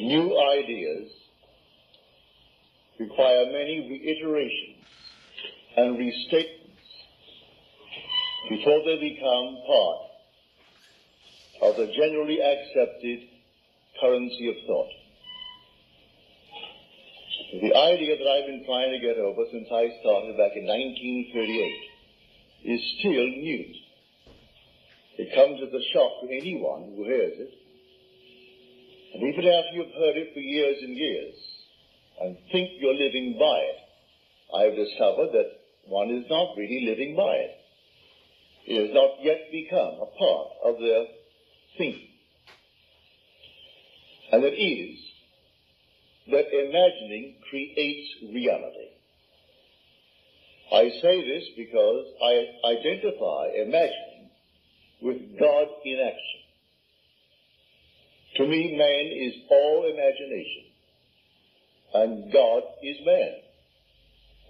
New ideas require many reiterations and restatements before they become part of the generally accepted currency of thought. The idea that I've been trying to get over since I started back in 1938 is still new. It comes as a shock to anyone who hears it. And even after you've heard it for years and years and think you're living by it, I've discovered that one is not really living by it. It has not yet become a part of their thinking. And it is that imagining creates reality. I say this because I identify imagining with God in action. To me, man is all imagination, and God is man,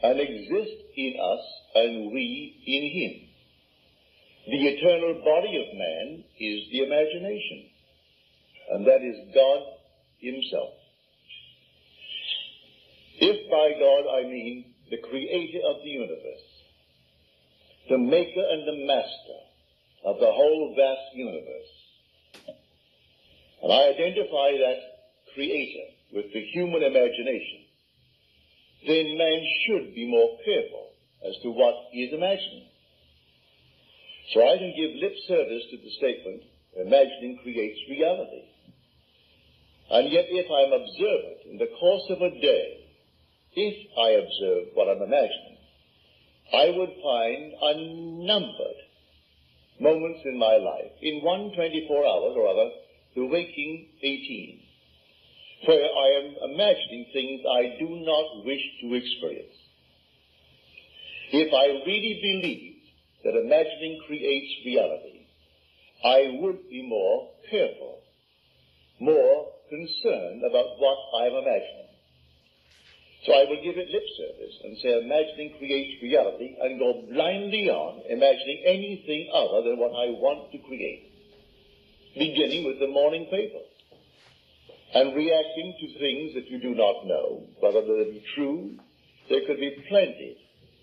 and exists in us and we in him. The eternal body of man is the imagination, and that is God himself. If by God I mean the creator of the universe, the maker and the master of the whole vast universe, and I identify that creator with the human imagination, then man should be more careful as to what he is imagining. So I can give lip service to the statement, imagining creates reality. And yet if I'm observant in the course of a day, if I observe what I'm imagining, I would find unnumbered moments in my life, in one 24 hours or other, the waking 18, where I am imagining things I do not wish to experience. If I really believe that imagining creates reality, I would be more careful, more concerned about what I am imagining. So I will give it lip service and say imagining creates reality and go blindly on imagining anything other than what I want to create. Beginning with the morning paper and reacting to things that you do not know, whether they be true, they could be planted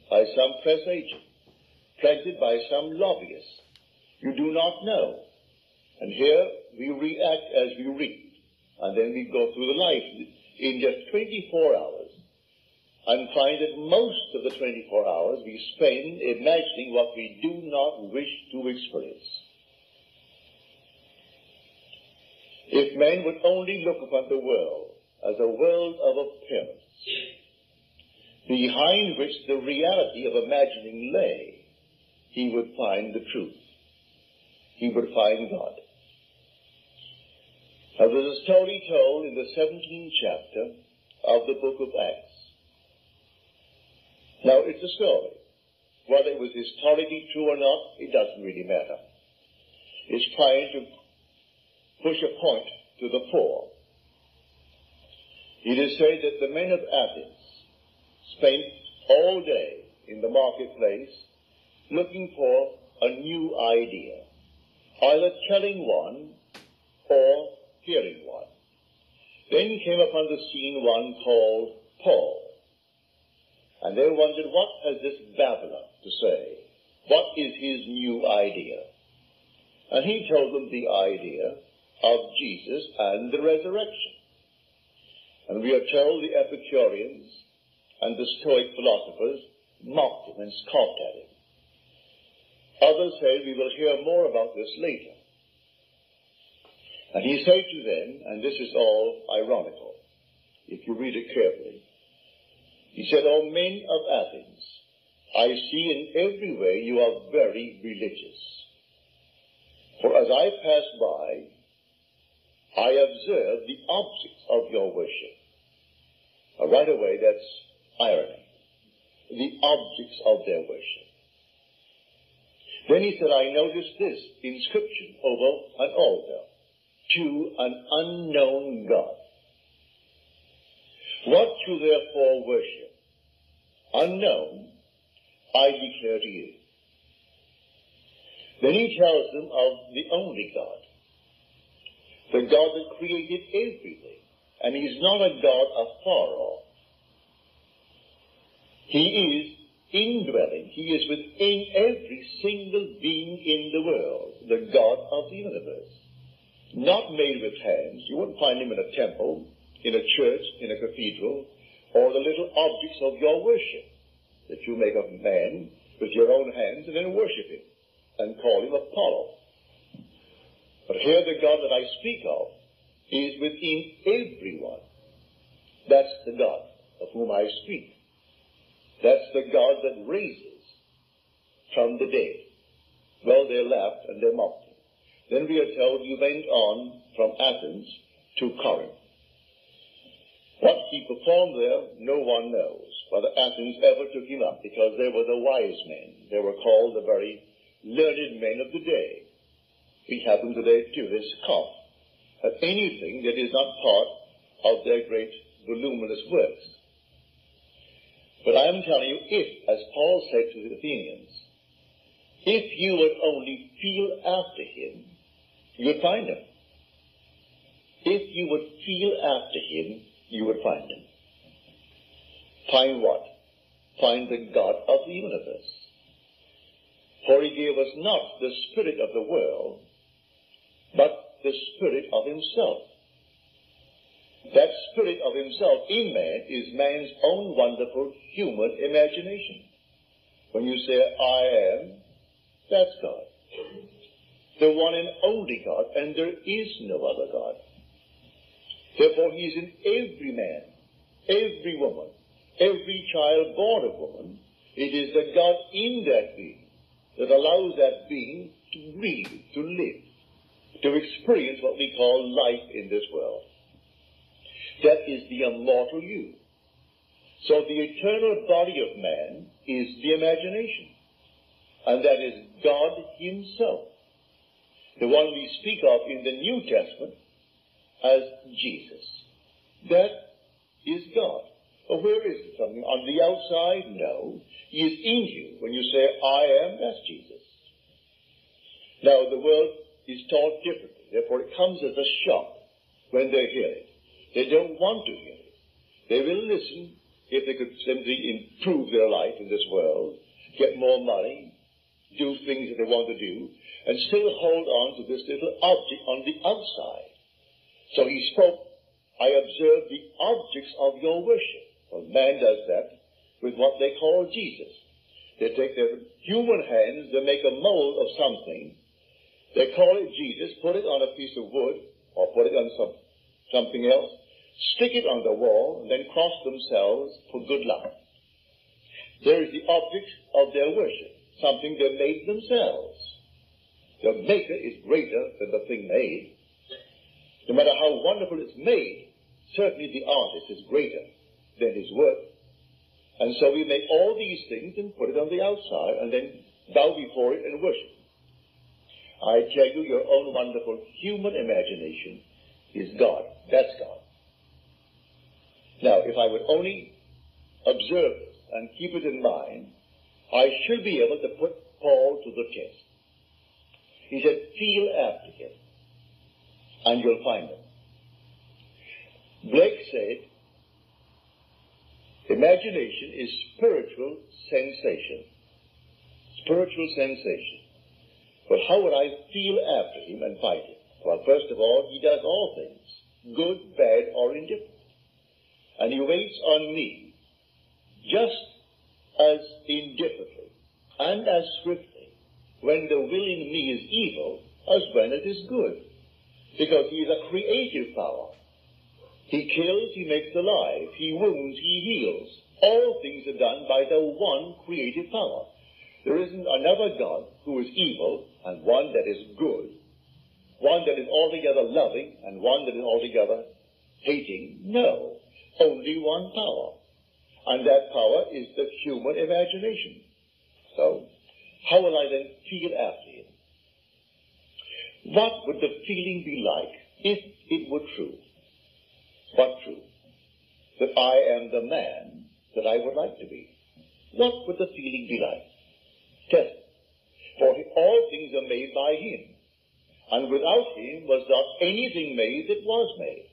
by some press agent, planted by some lobbyist. You do not know. And here we react as we read, and then we go through the life in just 24 hours and find that most of the 24 hours we spend imagining what we do not wish to experience. If man would only look upon the world as a world of appearance, behind which the reality of imagining lay, he would find the truth. He would find God. Now there's a story told in the 17th chapter of the book of Acts. Now, it's a story. Whether it was historically true or not, it doesn't really matter. It's trying to push a point to the fore. It is said that the men of Athens spent all day in the marketplace looking for a new idea, either telling one or hearing one. Then came upon the scene one called Paul. And they wondered, what has this babbler to say? What is his new idea? And he told them the idea of Jesus and the resurrection. And we are told the Epicureans and the Stoic philosophers mocked him and scoffed at him. Others say we will hear more about this later. And he said to them, and this is all ironical, if you read it carefully, he said, O men of Athens, I see in every way you are very religious. For as I passed by, I observed the objects of your worship. Now, right away, that's irony. The objects of their worship. Then he said, I noticed this inscription over an altar to an unknown God. What you therefore worship unknown, I declare to you. Then he tells them of the only God, the God that created everything and he's not a God afar off. He is indwelling. He is within every single being in the world, the God of the universe. Not made with hands. You won't find him in a temple, in a church, in a cathedral, or the little objects of your worship that you make of man with your own hands and then worship him and call him Apollo. But here the God that I speak of is within everyone. That's the God of whom I speak. That's the God that raises from the dead. Well, they laughed and they mocked him. Then we are told he went on from Athens to Corinth. What he performed there, no one knows. Whether Athens ever took him up, because they were the wise men. They were called the very learned men of the day. We them today too. They scoff at anything that is not part of their great voluminous works. But I am telling you, if, as Paul said to the Athenians, if you would only feel after him, you would find him. If you would feel after him, you would find him. Find what? Find the God of the universe. For he gave us not the spirit of the world, but the spirit of himself. That spirit of himself in man is man's own wonderful human imagination. When you say, I am, that's God. The one and only God, and there is no other God. Therefore, he is in every man, every woman, every child born of woman. It is the God in that being that allows that being to breathe, to live, to experience what we call life in this world. That is the immortal you. So the eternal body of man is the imagination. And that is God himself. The one we speak of in the New Testament as Jesus. That is God. Well, where is it? Something on the outside? No. He is in you. When you say, I am, that's Jesus. Now, the world is taught differently. Therefore, it comes as a shock when they hear it. They don't want to hear it. They will listen if they could simply improve their life in this world, get more money, do things that they want to do, and still hold on to this little object on the outside. So he spoke, I observe the objects of your worship. Well, man does that with what they call Jesus. They take their human hands, they make a mold of something, they call it Jesus, put it on a piece of wood, or put it on some, something else, stick it on the wall, and then cross themselves for good luck. There is the object of their worship, something they made themselves. The maker is greater than the thing made. No matter how wonderful it's made, certainly the artist is greater than his work. And so we make all these things and put it on the outside and then bow before it and worship. I tell you, your own wonderful human imagination is God. That's God. Now, if I would only observe this and keep it in mind, I should be able to put Paul to the test. He said, feel after him, and you'll find him. Blake said, imagination is spiritual sensation. Spiritual sensation. But how would I feel after him and fight him? Well, first of all, he does all things, good, bad, or indifferent. And he waits on me just as indifferently and as swiftly when the will in me is evil as when it is good. Because he is a creative power. He kills, he makes alive, he wounds, he heals. All things are done by the one creative power. There isn't another God who is evil and one that is good, one that is altogether loving and one that is altogether hating. No, only one power. And that power is the human imagination. So, how will I then feel after him? What would the feeling be like if it were true? What true? That I am the man that I would like to be. What would the feeling be like? Test. For all things are made by him. And without him was not anything made that was made.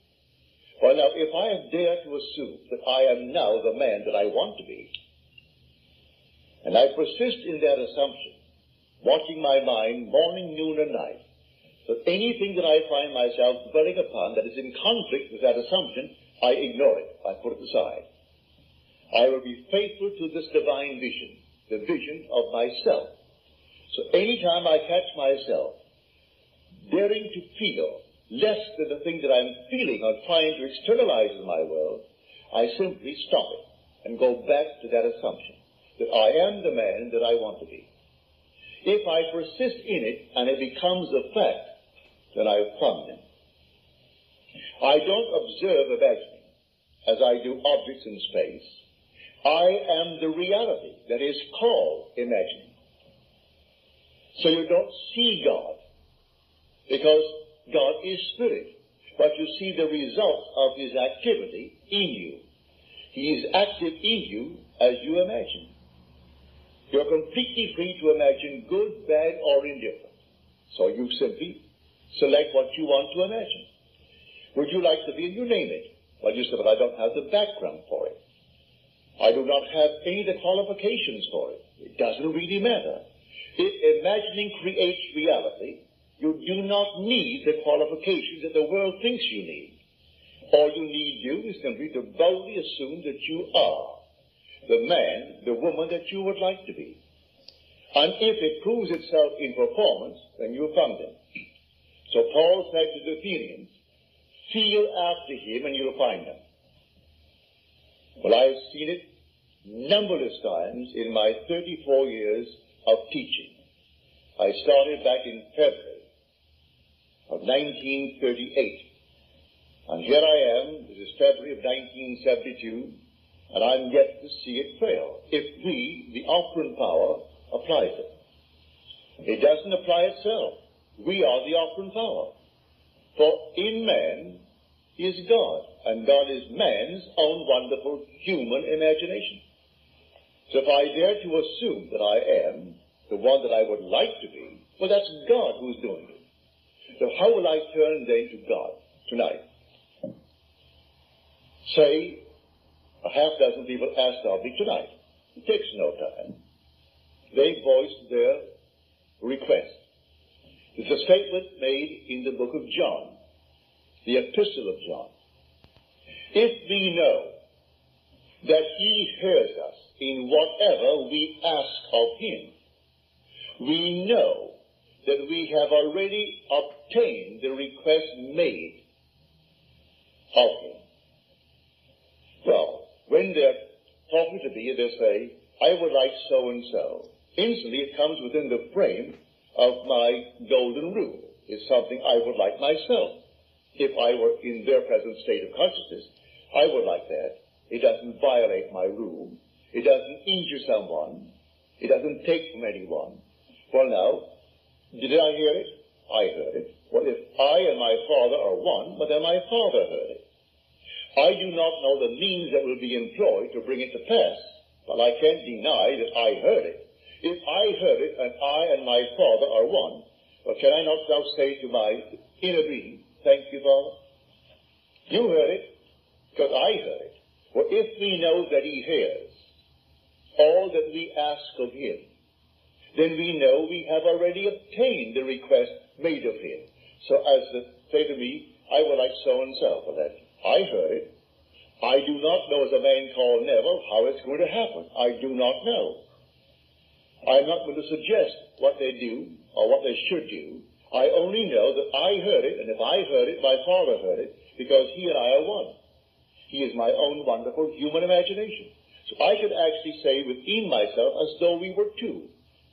Well, now, if I dare to assume that I am now the man that I want to be, and I persist in that assumption, watching my mind morning, noon, and night, that anything that I find myself dwelling upon that is in conflict with that assumption, I ignore it. I put it aside. I will be faithful to this divine vision, the vision of myself. So anytime I catch myself daring to feel less than the thing that I'm feeling or trying to externalize in my world, I simply stop it and go back to that assumption that I am the man that I want to be. If I persist in it and it becomes a fact, then I have found him. I don't observe a imagining as I do objects in space. I am the reality that is called imagining. So you don't see God because God is spirit, but you see the results of his activity in you. He is active in you as you imagine. You're completely free to imagine good, bad, or indifferent. So you simply select what you want to imagine. Would you like to be, you name it. Well, you say, but I don't have the background for it. I do not have any of the qualifications for it. It doesn't really matter. If imagining creates reality, you do not need the qualifications that the world thinks you need. All you need do is simply to boldly assume that you are the man, the woman that you would like to be. And if it proves itself in performance, then you found him. So Paul said to the Athenians, feel after him and you'll find him. Well, I've seen it numberless times in my 34 years of teaching. I started back in February of 1938. And here I am, this is February of 1972, and I'm yet to see it fail. If we, the operant power, applies it. It doesn't apply itself. We are the operant power. For in man is God, and God is man's own wonderful human imagination. So if I dare to assume that I am the one that I would like to be, well, that's God who's doing it. So how will I turn then to God tonight? Say, a half dozen people asked of me tonight. It takes no time. They voiced their request. It's a statement made in the book of John, the epistle of John. If we know that he hears us in whatever we ask of him, we know that we have already obtained the request made of him. Well, when they're talking to me, they say, I would like so and so. Instantly it comes within the frame of my golden rule. It's something I would like myself. If I were in their present state of consciousness, I would like that. It doesn't violate my rule. It doesn't injure someone. It doesn't take from anyone. Well now, did I hear it? I heard it. Well, if I and my Father are one, but then my Father heard it. I do not know the means that will be employed to bring it to pass, but I can't deny that I heard it. If I heard it and I and my Father are one, well, can I not now say to my inner being, thank you, Father? You heard it, because I heard it. Well, if we know that He hears all that we ask of Him, then we know we have already obtained the request made of Him. So as to say to me, I would like so and so for that. I heard it. I do not know as a man called Neville how it's going to happen. I do not know. I'm not going to suggest what they do or what they should do. I only know that I heard it, and if I heard it, my Father heard it, because He and I are one. He is my own wonderful human imagination. So I could actually say within myself as though we were two.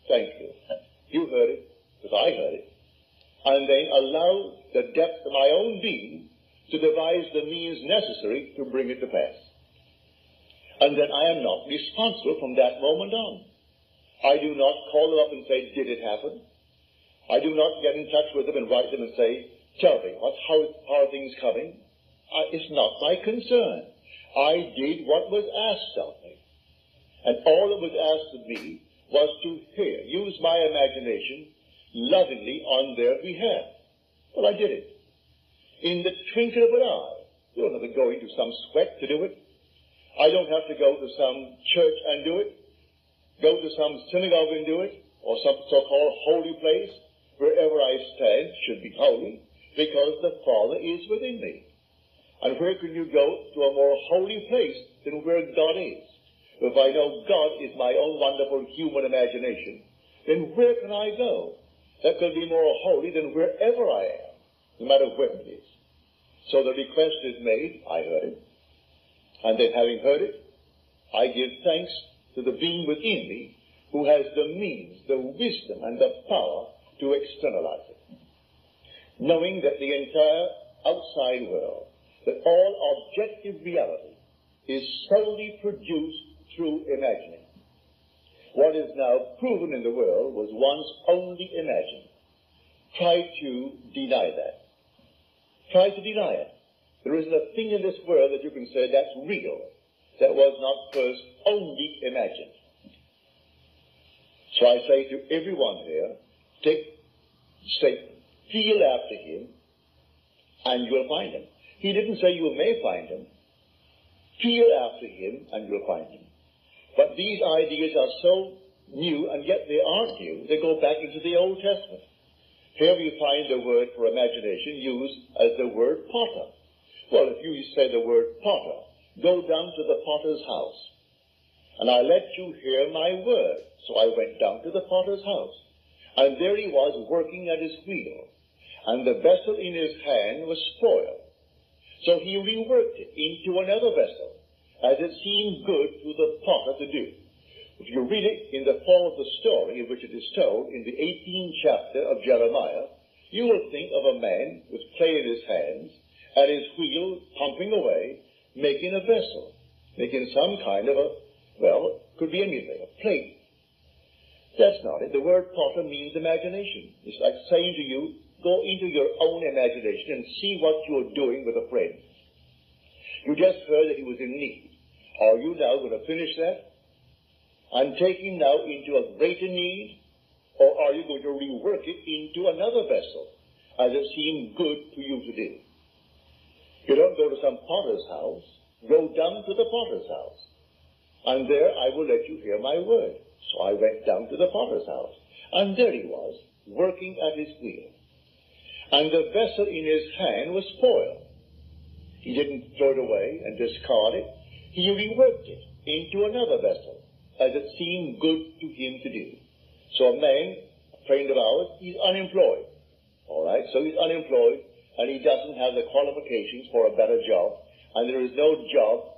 Thank you. You heard it, because I heard it. And then allow the depth of my own being to devise the means necessary to bring it to pass. And then I am not responsible from that moment on. I do not call them up and say, did it happen? I do not get in touch with them and write them and say, tell me, what, how, how are things coming? I, it's not my concern. I did what was asked of. And all that was asked of me was to hear, use my imagination lovingly on their behalf. Well, I did it. In the twinkle of an eye, You don't have to go into some sweat to do it. I don't have to go to some church and do it, go to some synagogue and do it, or some so-called holy place. Wherever I stand should be holy, because the Father is within me. And where can you go to a more holy place than where God is? If I know God is my own wonderful human imagination, then where can I go that could be more holy than wherever I am, no matter where it is? So the request is made, I heard it, and then having heard it, I give thanks to the being within me who has the means, the wisdom, and the power to externalize it. Knowing that the entire outside world, that all objective reality is solely produced through imagining. What is now proven in the world was once only imagined. Try to deny that. Try to deny it. There isn't a thing in this world that you can say that's real that was not first only imagined. So I say to everyone here, take, say, feel after him, and you'll find him. He didn't say you may find him. Feel after him, and you'll find him. But these ideas are so new, and yet they aren't new. They go back into the Old Testament. Here we find the word for imagination used as the word potter. Well, if you say the word potter, go down to the potter's house. And I let you hear my word. So I went down to the potter's house. And there he was working at his wheel. And the vessel in his hand was spoiled. So he reworked it into another vessel, as it seemed good to the potter to do. If you read it in the form of the story in which it is told in the 18th chapter of Jeremiah, you will think of a man with clay in his hands at his wheel, pumping away, making a vessel, making some kind of a, well, could be anything, a plate. That's not it. The word potter means imagination. It's like saying to you, go into your own imagination and see what you're doing with a friend. You just heard that he was in need. Are you now going to finish that I'm taking now into a greater need? Or are you going to rework it into another vessel as it seemed good to you to do? You don't go to some potter's house. Go down to the potter's house. And there I will let you hear my word. So I went down to the potter's house. And there he was, working at his wheel. And the vessel in his hand was spoiled. He didn't throw it away and discard it. He reworked it into another vessel, as it seemed good to him to do. So a man, a friend of ours, he's unemployed. All right, so he's unemployed and he doesn't have the qualifications for a better job, and there is no job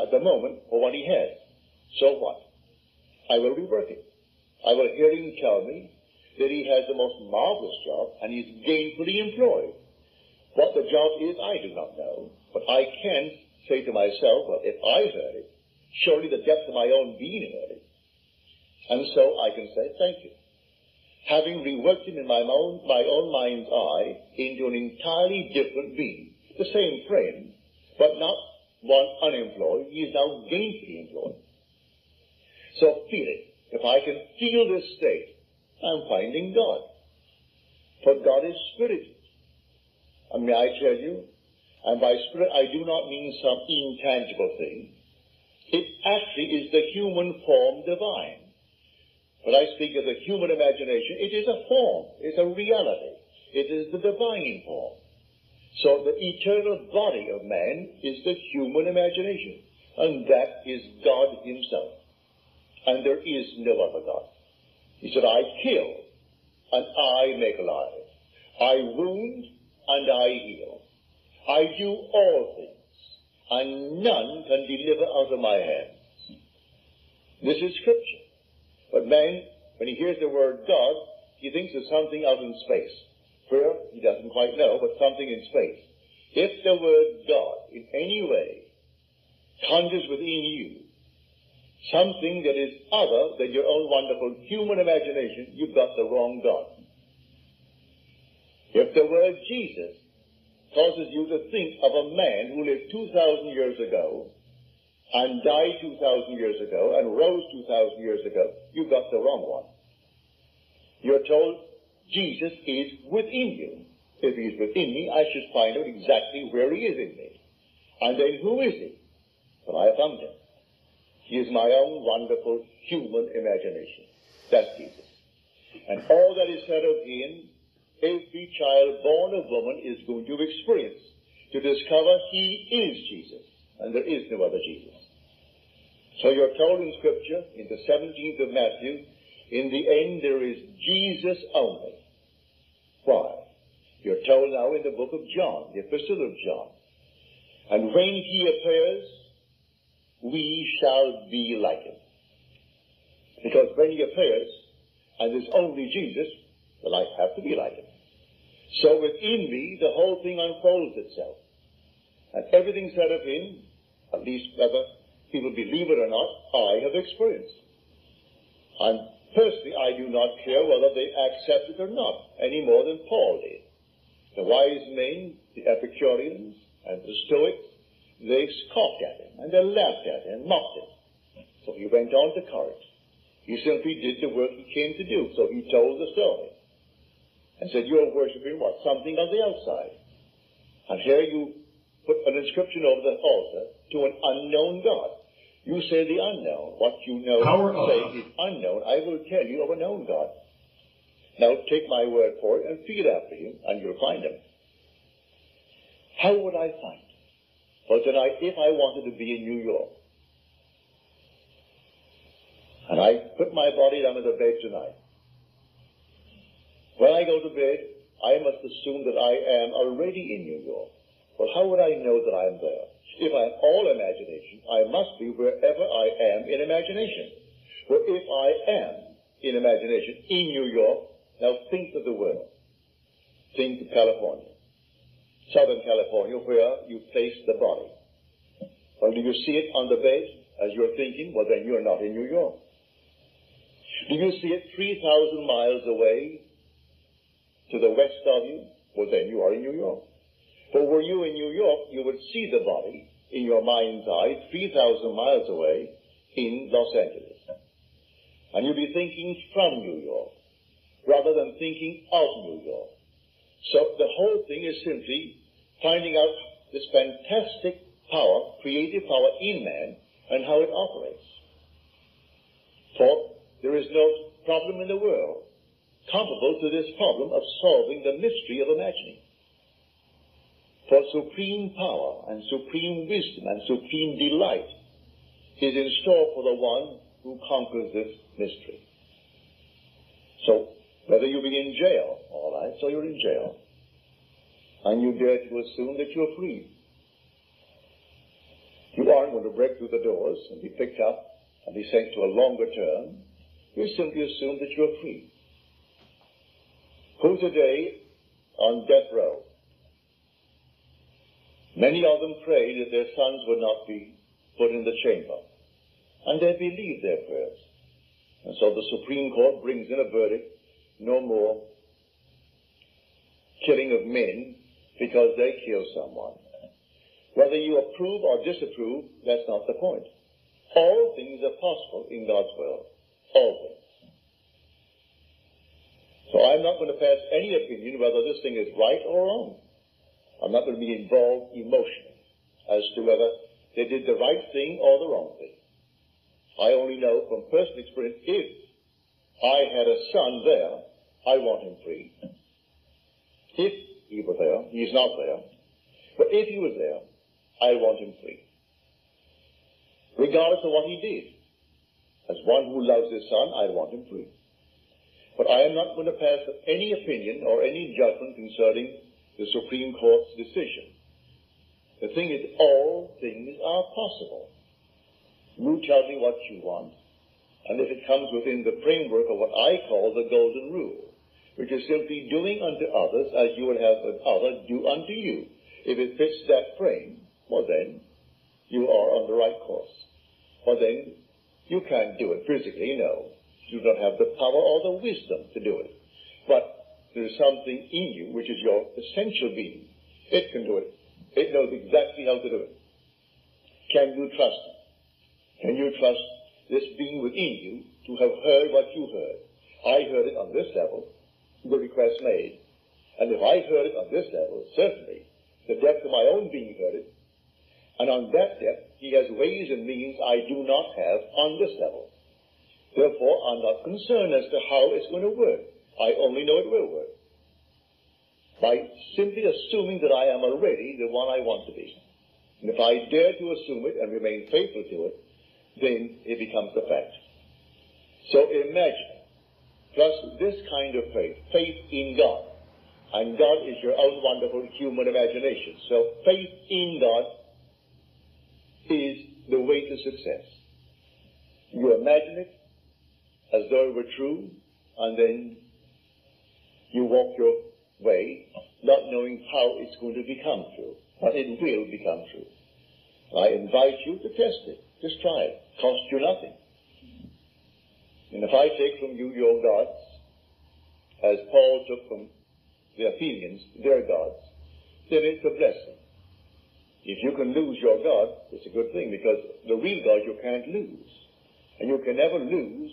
at the moment for what he has. So what? I will rework it. I will hear him tell me that he has the most marvelous job and he's gainfully employed. What the job is, I do not know, but I can say to myself, well, if I heard it, surely the depth of my own being heard it. And so I can say, thank you having reworked him in my own, my own mind's eye into an entirely different being. The same friend, but not one unemployed. He is now gainfully employed. So feel it. If I can feel this state, I'm finding God. For God is spirit. And may I tell you, and by spirit I do not mean some intangible thing. It actually is the human form divine. When I speak of the human imagination, it is a form, it's a reality. It is the divine form. So the eternal body of man is the human imagination. And that is God himself. And there is no other God. He said, I kill and I make alive. I wound and I heal. I do all things and none can deliver out of my hands. This is scripture. But man, when he hears the word God, he thinks of something out in space. Where? He doesn't quite know, but something in space. If the word God in any way conjures within you something that is other than your own wonderful human imagination, you've got the wrong God. If the word Jesus causes you to think of a man who lived 2,000 years ago and died 2,000 years ago and rose 2,000 years ago, you got the wrong one. You're told Jesus is within you. If he's within me, I should find out exactly where he is in me. And then who is he? Well, I found him. He is my own wonderful human imagination. That's Jesus. And all that is said of him, every child born of woman is going to experience to discover he is Jesus, and there is no other Jesus. So you're told in Scripture, in the 17th of Matthew, in the end there is Jesus only. Why? You're told now in the book of John, the epistle of John. And when he appears, we shall be like him. Because when he appears, and there's only Jesus, well, I have to be like him. So within me, the whole thing unfolds itself. And everything said of him, at least whether people believe it or not, I have experienced. And personally, I do not care whether they accept it or not, any more than Paul did. The wise men, the Epicureans, and the Stoics, they scoffed at him, and they laughed at him, mocked him. So he went on to Corinth. He simply did the work he came to do, so he told the story. And said, you're worshiping what? Something on the outside. And here you put an inscription over the altar to an unknown God. You say the unknown. What you know Power say of. is unknown. I will tell you of a known God. Now take my word for it and feel after him, and you'll find him. How would I find? Well, tonight, if I wanted to be in New York, and I put my body down in the bed tonight, when I go to bed, I must assume that I am already in New York. Well, how would I know that I am there? If I am all imagination, I must be wherever I am in imagination. Well, if I am in imagination in New York, now think of the world. Think of California. Southern California, where you place the body. Well, do you see it on the bed as you're thinking? Well, then you're not in New York. Do you see it 3,000 miles away to the west of you? Well, then you are in New York. But were you in New York, you would see the body in your mind's eye 3,000 miles away in Los Angeles. And you'd be thinking from New York rather than thinking of New York. So the whole thing is simply finding out this fantastic power, creative power in man, and how it operates. For there is no problem in the world comparable to this problem of solving the mystery of imagining. For supreme power and supreme wisdom and supreme delight is in store for the one who conquers this mystery. So, whether you be in jail, all right, so you're in jail, and you dare to assume that you're free. You aren't going to break through the doors and be picked up and be sent to a longer term. You simply assume that you're free. Who today on death row? Many of them prayed that their sons would not be put in the chamber. And they believed their prayers. And so the Supreme Court brings in a verdict, no more killing of men because they kill someone. Whether you approve or disapprove, that's not the point. All things are possible in God's will. All things. So I'm not going to pass any opinion whether this thing is right or wrong. I'm not going to be involved emotionally as to whether they did the right thing or the wrong thing. I only know from personal experience if I had a son there, I want him free. If he were there, he's not there, but if he was there, I want him free. Regardless of what he did. As one who loves his son, I want him free. But I am not going to pass any opinion or any judgment concerning the Supreme Court's decision. The thing is, all things are possible. You tell me what you want, and if it comes within the framework of what I call the Golden Rule, which is simply doing unto others as you would have others do unto you. If it fits that frame, well then, you are on the right course. Well then, you can't do it physically, no. You don't have the power or the wisdom to do it. But there's something in you which is your essential being. It can do it. It knows exactly how to do it. Can you trust it? Can you trust this being within you to have heard what you heard? I heard it on this level, the request made. And if I heard it on this level, certainly, the depth of my own being heard it, And on that depth, he has ways and means I do not have on this level. Therefore, I'm not concerned as to how it's going to work. I only know it will work. By simply assuming that I am already the one I want to be. And if I dare to assume it and remain faithful to it, then it becomes a fact. So imagine, plus this kind of faith, faith in God. And God is your own wonderful human imagination. So faith in God is the way to success. You imagine it as though it were true, and then you walk your way, not knowing how it's going to become true. But it will become true. I invite you to test it. Just try it. Cost you nothing. And if I take from you your gods, as Paul took from the Athenians their gods, then it's a blessing. If you can lose your God, it's a good thing because the real God you can't lose. And you can never lose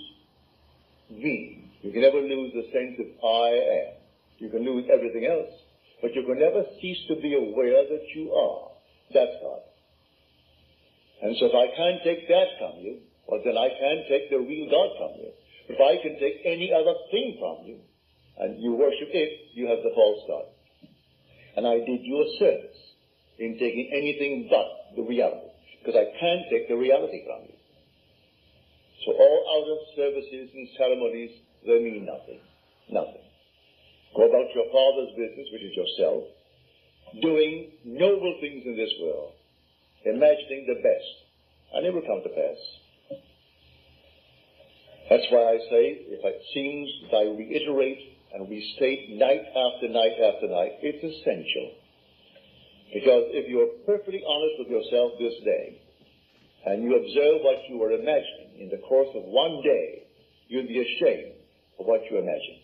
me. You can never lose the sense of I am. You can lose everything else, but you can never cease to be aware that you are. That's God. And so if I can't take that from you, well then I can't take the real God from you. If I can take any other thing from you, and you worship it, you have the false God. And I did you a service in taking anything but the reality. Because I can't take the reality from you. So all outer services and ceremonies, they mean nothing. Nothing. Go about your father's business, which is yourself, doing noble things in this world, imagining the best, and it will come to pass. That's why I say, if it seems that I reiterate and restate night after night after night, it's essential because if you're perfectly honest with yourself this day, and you observe what you were imagining in the course of one day, you'll be ashamed of what you imagine.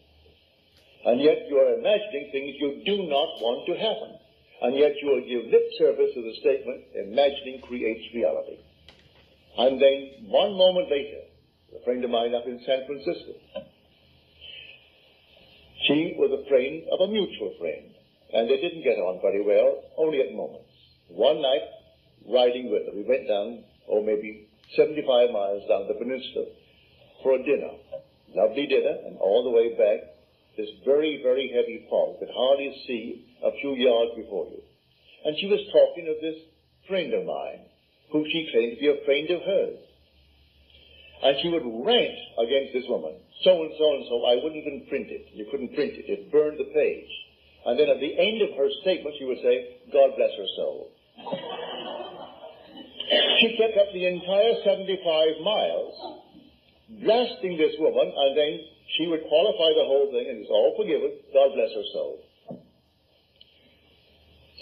And yet you are imagining things you do not want to happen. And yet you will give lip service to the statement, imagining creates reality. And then one moment later, a friend of mine up in San Francisco, she was a friend of a mutual friend and they didn't get on very well, only at moments. One night, riding with her, we went down, oh, maybe 75 miles down the peninsula for a dinner. Lovely dinner, and all the way back, this very, very heavy fog could hardly see a few yards before you. And she was talking of this friend of mine, who she claimed to be a friend of hers. And she would rant against this woman. So and so and so, I wouldn't even print it. You couldn't print it. It burned the page. And then at the end of her statement, she would say, God bless her soul. she kept up the entire 75 miles, blasting this woman, and then she would qualify the whole thing, and it's all forgiven. God bless her soul.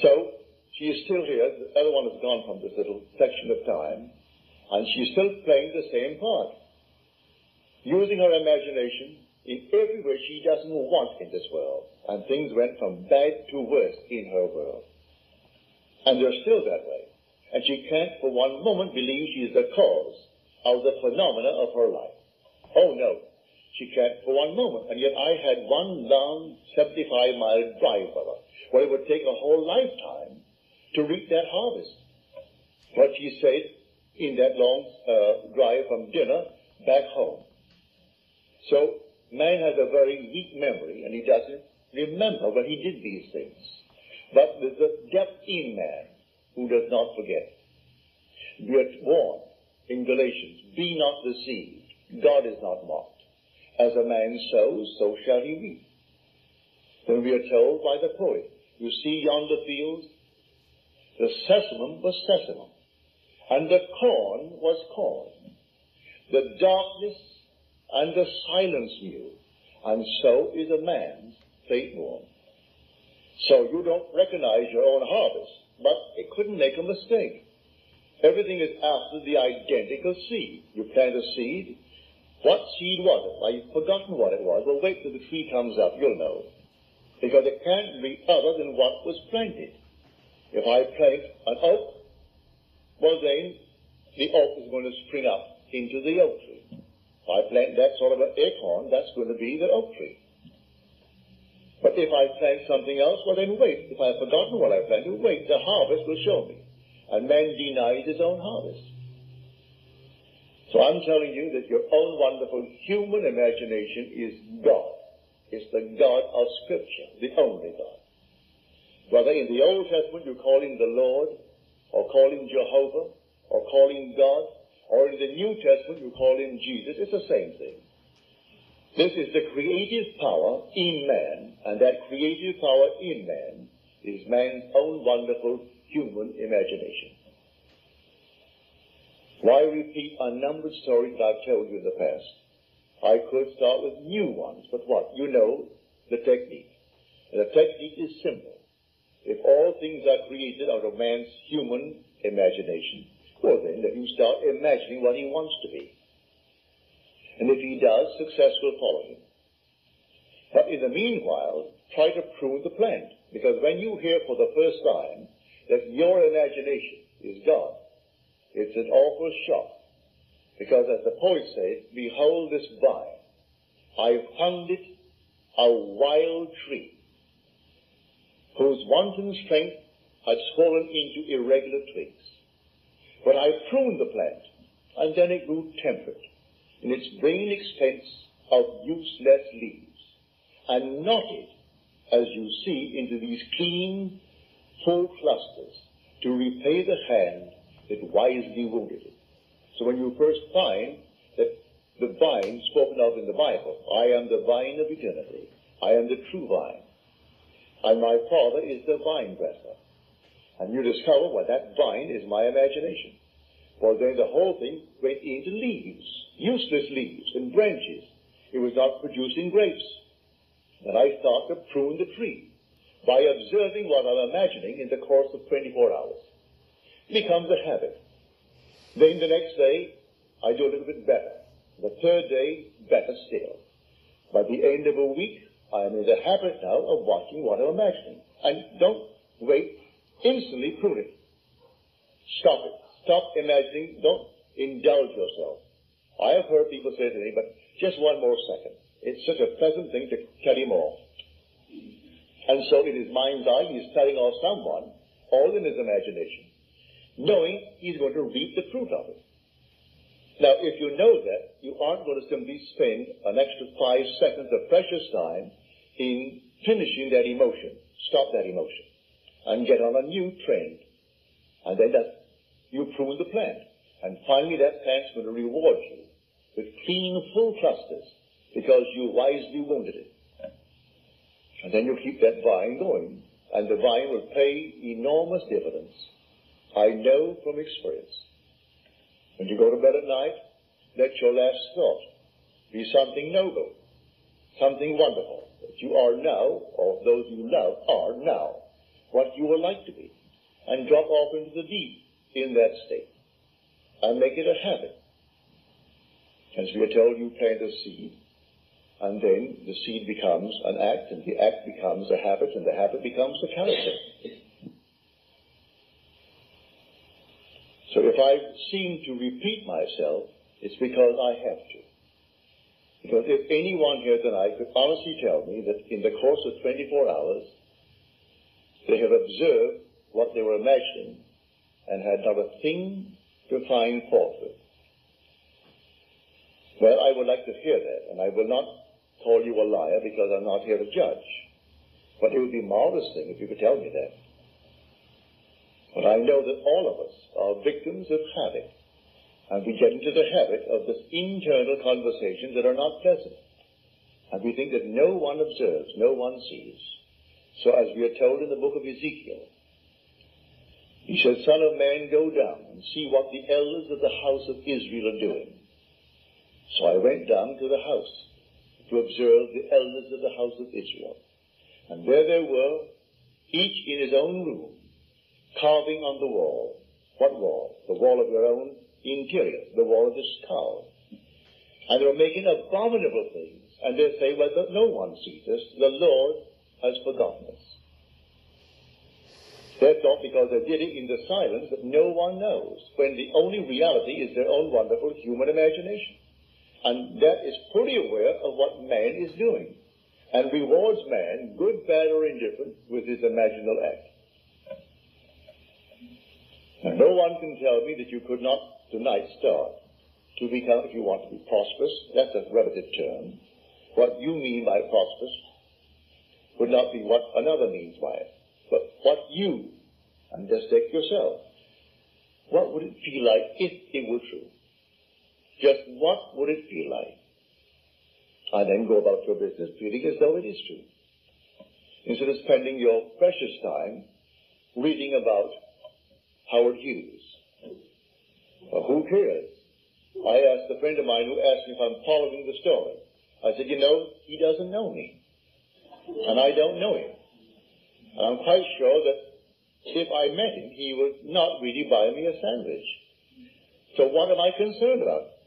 So, she is still here. The other one has gone from this little section of time, and she's still playing the same part. Using her imagination in every way she doesn't want in this world and things went from bad to worse in her world. And they're still that way. And she can't for one moment believe she is the cause of the phenomena of her life. Oh no, she can't for one moment. And yet I had one long 75 mile drive for her, where it would take a whole lifetime to reap that harvest. What she said in that long uh, drive from dinner back home. So man has a very weak memory and he doesn't remember when he did these things. But there's a depth in man who does not forget. We warned in Galatians, be not deceived. God is not mocked. As a man sows, so shall he reap. Then we are told by the poet, you see yonder fields, the sesamum was sesamum, and the corn was corn. The darkness and the silence knew, and so is a man's faithful. So you don't recognize your own harvest, but it couldn't make a mistake. Everything is after the identical seed. You plant a seed. What seed was it? You've forgotten what it was. Well, wait till the tree comes up. You'll know. Because it can't be other than what was planted. If I plant an oak, well then, the oak is going to spring up into the oak tree. If I plant that sort of an acorn, that's going to be the oak tree. But if I plant something else, well then wait. If I've forgotten what I planted, wait. The harvest will show me. and man denies his own harvest. So I'm telling you that your own wonderful human imagination is God. It's the God of Scripture, the only God. Whether in the Old Testament you call him the Lord, or call him Jehovah, or call him God, or in the New Testament you call him Jesus, it's the same thing. This is the creative power in man, and that creative power in man is man's own wonderful human imagination. Why repeat unnumbered stories that I've told you in the past? I could start with new ones, but what? You know the technique. And the technique is simple. If all things are created out of man's human imagination, well then let him start imagining what he wants to be. And if he does, success will follow him. But in the meanwhile, try to prune the plant. Because when you hear for the first time that your imagination is God, it's an awful shock. Because as the poet says, behold this vine. I found it a wild tree, whose wanton strength had swollen into irregular twigs. But I pruned the plant, and then it grew temperate in its vain expense of useless leaves, and knotted, as you see, into these clean, full clusters to repay the hand that wisely wounded it. So when you first find that the vine spoken of in the Bible, I am the vine of eternity, I am the true vine, and my Father is the vine dresser. And you discover, well, that vine is my imagination. Well, then the whole thing went into leaves, useless leaves and branches. It was not producing grapes. And I start to prune the tree by observing what I'm imagining in the course of 24 hours. It becomes a habit. Then the next day, I do a little bit better. The third day, better still. By the end of a week, I am in the habit now of watching what I'm imagining. And don't wait, instantly prune it. Stop it. Stop imagining. Don't indulge yourself. I have heard people say to me, but just one more second. It's such a pleasant thing to cut him off. And so in his mind's eye, he's cutting off someone, all in his imagination, knowing he's going to reap the fruit of it. Now, if you know that, you aren't going to simply spend an extra five seconds of precious time in finishing that emotion, stop that emotion, and get on a new trend. And then that's you prune the plant. And finally that plant's going to reward you with clean, full clusters because you wisely wounded it. And then you keep that vine going, and the vine will pay enormous dividends. I know from experience. When you go to bed at night, let your last thought be something noble, something wonderful, that you are now, or those you love are now, what you would like to be, and drop off into the deep in that state and make it a habit. As we are told, you plant a seed, and then the seed becomes an act, and the act becomes a habit, and the habit becomes a character. So if I seem to repeat myself, it's because I have to. Because if anyone here tonight could honestly tell me that in the course of 24 hours, they have observed what they were imagining and had not a thing to find fault with. Well, I would like to hear that, and I will not call you a liar because I'm not here to judge. But it would be a marvelous thing if you could tell me that. But I know that all of us are victims of habit, and we get into the habit of this internal conversations that are not pleasant. And we think that no one observes, no one sees. So as we are told in the book of Ezekiel, he said, Son of man, go down and see what the elders of the house of Israel are doing. So I went down to the house to observe the elders of the house of Israel. And there they were, each in his own room, carving on the wall. What wall? The wall of your own interior, the wall of the skull. And they were making abominable things. And they say, well, no one sees us. The Lord has forgotten us. They thought because they did it in the silence that no one knows, when the only reality is their own wonderful human imagination. And that is fully aware of what man is doing, and rewards man, good, bad, or indifferent, with his imaginal act. And no one can tell me that you could not tonight start to become, if you want to be prosperous, that's a relative term. What you mean by prosperous would not be what another means by it, but what you, and just take yourself, what would it feel like if it were true? Just what would it feel like? And then go about your business feeling as though it is true. Instead of spending your precious time reading about Howard Hughes. Well, who cares? I asked a friend of mine who asked me if I'm following the story. I said, you know, he doesn't know me. And I don't know him. And I'm quite sure that if I met him, he would not really buy me a sandwich. So what am I concerned about?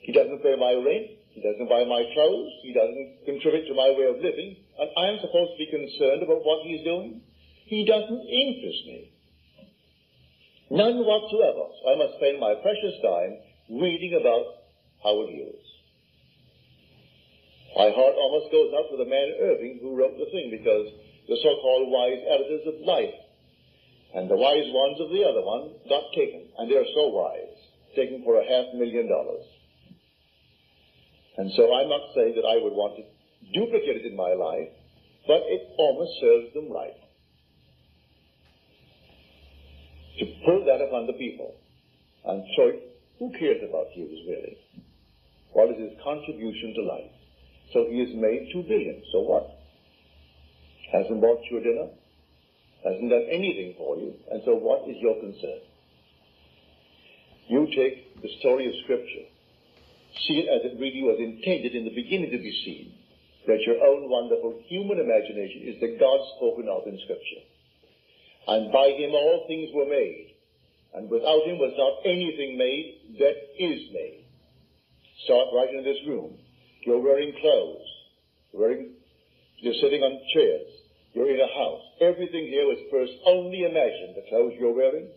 He doesn't pay my rent. He doesn't buy my clothes. He doesn't contribute to my way of living. And I am supposed to be concerned about what he's doing? He doesn't interest me. None whatsoever. So I must spend my precious time reading about Howard Hughes. My heart almost goes out to the man Irving who wrote the thing because the so-called wise editors of life and the wise ones of the other one got taken, and they're so wise, taken for a half million dollars. And so I must say that I would want to duplicate it in my life, but it almost serves them right. To pull that upon the people and it, who cares about Hughes really? What is his contribution to life? So he has made two billion. So what? Hasn't bought you a dinner? Hasn't done anything for you. And so what is your concern? You take the story of Scripture, see it as it really was intended in the beginning to be seen, that your own wonderful human imagination is the God spoken of in Scripture. And by him all things were made, and without him was not anything made that is made. Start right in this room. You're wearing clothes. You're, wearing, you're sitting on chairs. You're in a house. Everything here was first only imagined. The clothes you're wearing,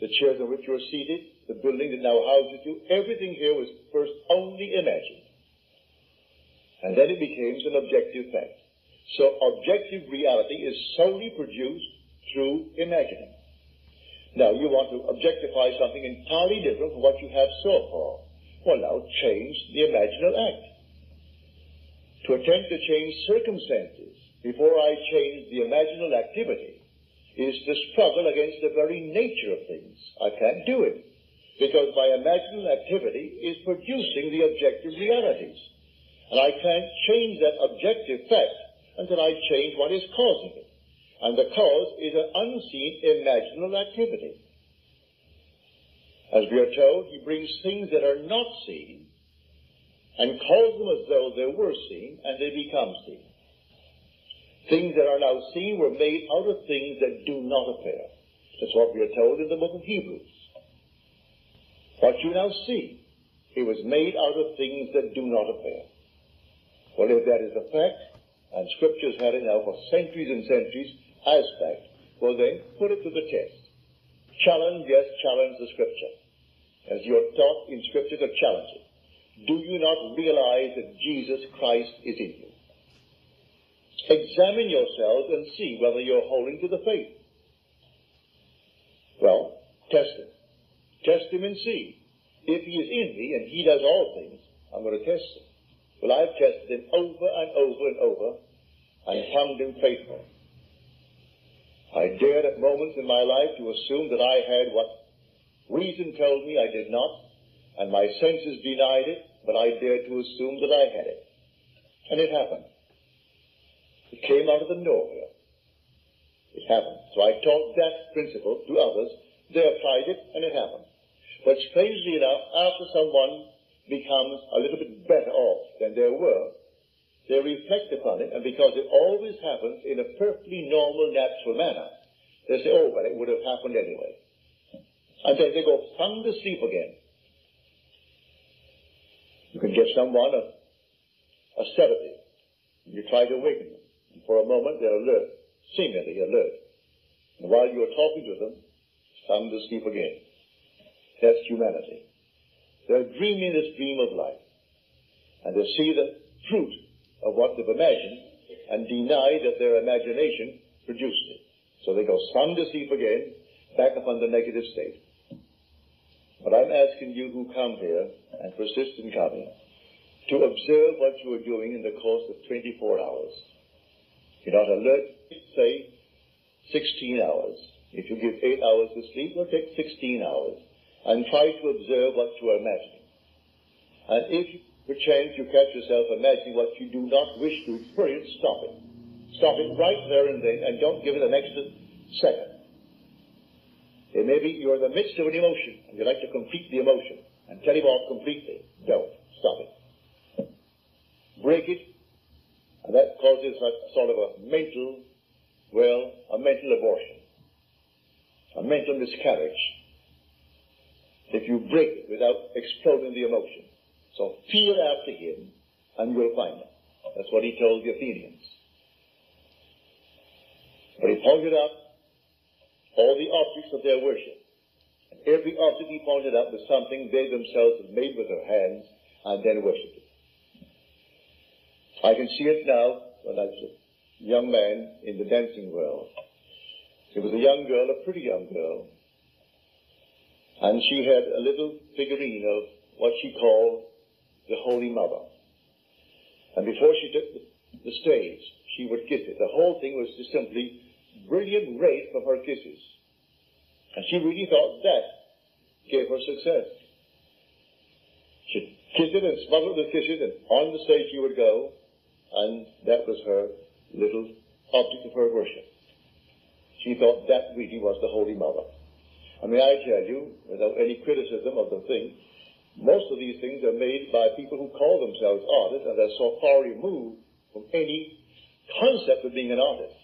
the chairs on which you're seated, the building that now houses you, everything here was first only imagined. And then it becomes an objective fact. So objective reality is solely produced through imagining. Now you want to objectify something entirely different from what you have so far. Well now change the imaginal act to attempt to change circumstances before I change the imaginal activity is to struggle against the very nature of things. I can't do it because my imaginal activity is producing the objective realities. And I can't change that objective fact until I change what is causing it. And the cause is an unseen imaginal activity. As we are told, he brings things that are not seen and calls them as though they were seen, and they become seen. Things that are now seen were made out of things that do not appear. That's what we are told in the book of Hebrews. What you now see, it was made out of things that do not appear. Well, if that is a fact, and Scripture's had it now for centuries and centuries as fact, well then, put it to the test. Challenge, yes, challenge the Scripture. As you're taught in Scripture to challenge it do you not realize that Jesus Christ is in you? Examine yourselves and see whether you're holding to the faith. Well, test him. Test him and see. If he is in me and he does all things, I'm going to test him. Well, I've tested him over and over and over and found him faithful. I dared at moments in my life to assume that I had what reason told me I did not, and my senses denied it, but I dared to assume that I had it. And it happened. Came out of the nowhere. It happened. So I taught that principle to others. They applied it, and it happened. But strangely enough, after someone becomes a little bit better off than they were, they reflect upon it, and because it always happens in a perfectly normal, natural manner, they say, oh, well, it would have happened anyway. And then they go sound asleep again. You can give someone a, a sedative. You try to awaken them. And for a moment they're alert, seemingly alert. And while you're talking to them, some to sleep again. That's humanity. They're dreaming this dream of life. And they see the fruit of what they've imagined and deny that their imagination produced it. So they go some to sleep again, back upon the negative state. But I'm asking you who come here and persist in coming to observe what you are doing in the course of 24 hours. You're not alert, say 16 hours. If you give 8 hours of sleep, it will take 16 hours. And try to observe what you are imagining. And if perchance you catch yourself imagining what you do not wish to experience, stop it. Stop it right there and then, and don't give it an extra second. It may be you're in the midst of an emotion, and you'd like to complete the emotion, and tell him off completely. Don't. Stop it break it, and that causes a sort of a mental, well, a mental abortion, a mental miscarriage. If you break it without exploding the emotion. So feel after him, and you'll find him. That's what he told the Athenians. But he pointed out all the objects of their worship. And every object he pointed out was something they themselves had made with their hands and then worshipped. I can see it now when I was a young man in the dancing world. It was a young girl, a pretty young girl, and she had a little figurine of what she called the Holy Mother. And before she took the, the stage, she would kiss it. The whole thing was just simply brilliant rays of her kisses. And she really thought that gave her success. She'd kiss it and smother the kisses, and on the stage she would go, and that was her little object of her worship. She thought that really was the Holy Mother. And may I tell you, without any criticism of the thing, most of these things are made by people who call themselves artists and are so far removed from any concept of being an artist.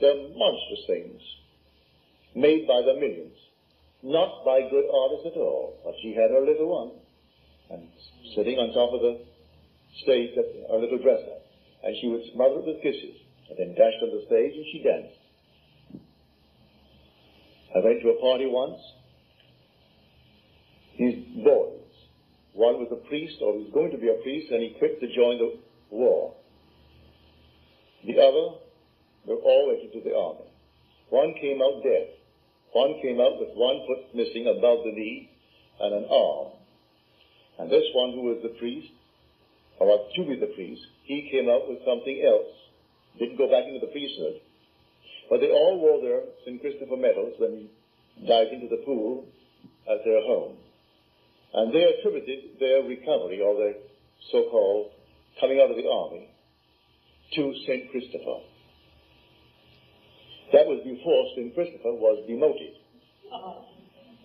They're monstrous things made by the millions, not by good artists at all. But she had her little one, and sitting on top of the stage, her little dresser, and she would smother it with kisses, and then dash on the stage and she danced. I went to a party once. These boys, one was a priest or was going to be a priest, and he quit to join the war. The other, they all went into the army. One came out dead. One came out with one foot missing above the knee and an arm. And this one who was the priest, or to be the priest, he came out with something else. Didn't go back into the priesthood. But they all wore their St. Christopher medals when he dived into the pool at their home. And they attributed their recovery, or their so-called coming out of the army, to St. Christopher. That was before St. Christopher was demoted. Uh-huh.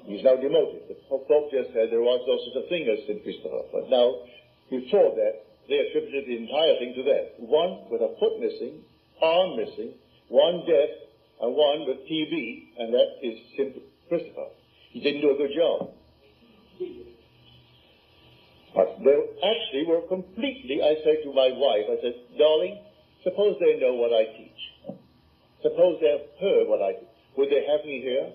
He's now demoted. The Pope just said there was no such a thing as St. Christopher. But now, before that, they attributed the entire thing to that. One with a foot missing, arm missing, one deaf, and one with TB, and that is simply Christopher. He didn't do a good job. But they actually were completely, I said to my wife, I said, darling, suppose they know what I teach. Suppose they have heard what I teach. Would they have me here?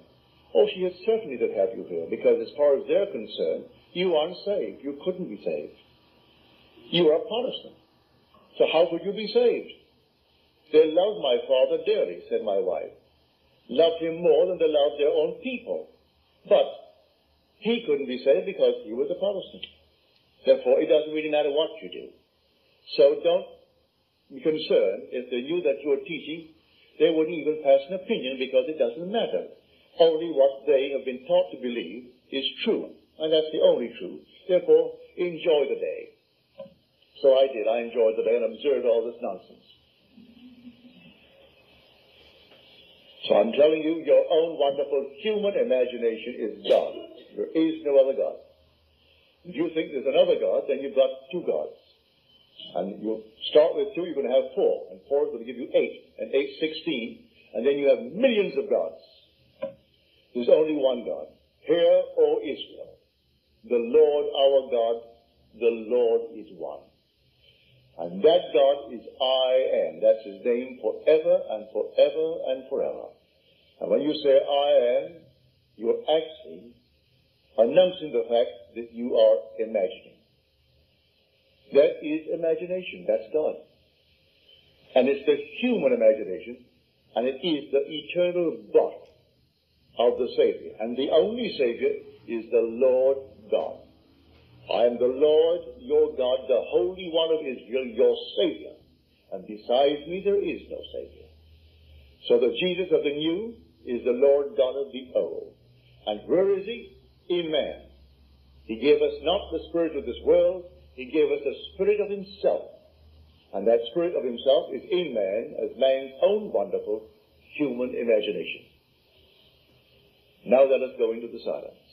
Oh, she is certainly to have you here, because as far as they're concerned, you aren't saved. You couldn't be saved. You are Protestant. So how could you be saved? They loved my father dearly, said my wife. Loved him more than they loved their own people. But he couldn't be saved because he was a Protestant. Therefore, it doesn't really matter what you do. So don't be concerned if they knew that you were teaching, they wouldn't even pass an opinion because it doesn't matter. Only what they have been taught to believe is true. And that's the only truth. Therefore, enjoy the day. So I did. I enjoyed the day and observed all this nonsense. So I'm telling you, your own wonderful human imagination is God. There is no other God. If you think there's another God, then you've got two gods. And you start with two, you're going to have four. And four is going to give you eight. And eight, sixteen. And then you have millions of gods. There's only one God. Hear, O Israel, the Lord our God, the Lord is one. And that God is I am. That's his name forever and forever and forever. And when you say I am, you're actually announcing the fact that you are imagining. That is imagination. That's God. And it's the human imagination, and it is the eternal bot of the Savior. And the only Savior is the Lord God. I am the Lord your God, the Holy One of Israel, your Savior. And besides me there is no Savior. So the Jesus of the new is the Lord God of the old. And where is he? In man. He gave us not the spirit of this world, he gave us the spirit of himself. And that spirit of himself is in man as man's own wonderful human imagination. Now let us go into the silence.